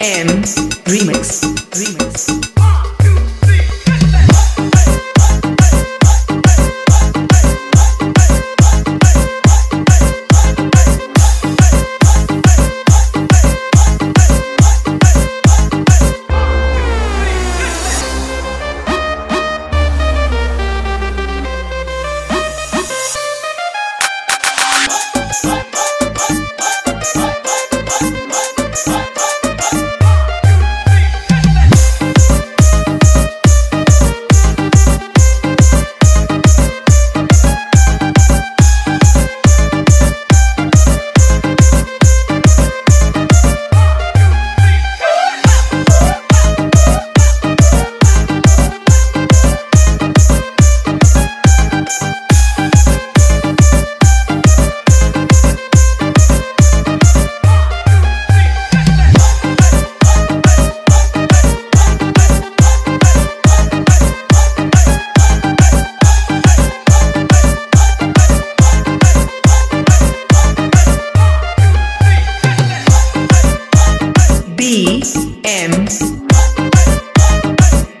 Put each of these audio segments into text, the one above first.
M Remix. Remix.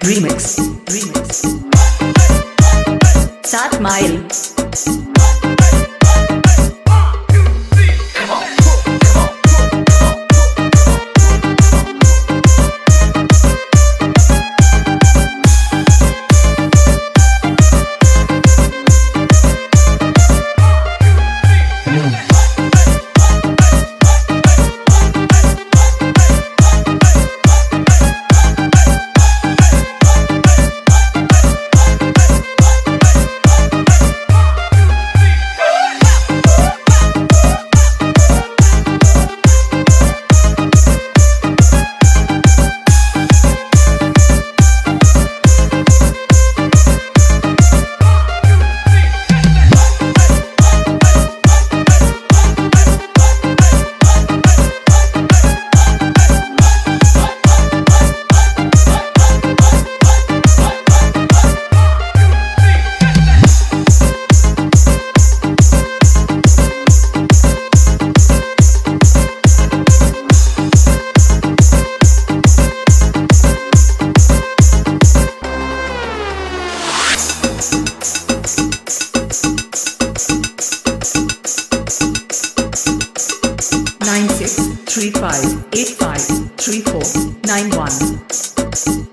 Remix Remix Sat Mile three five eight five three four nine one.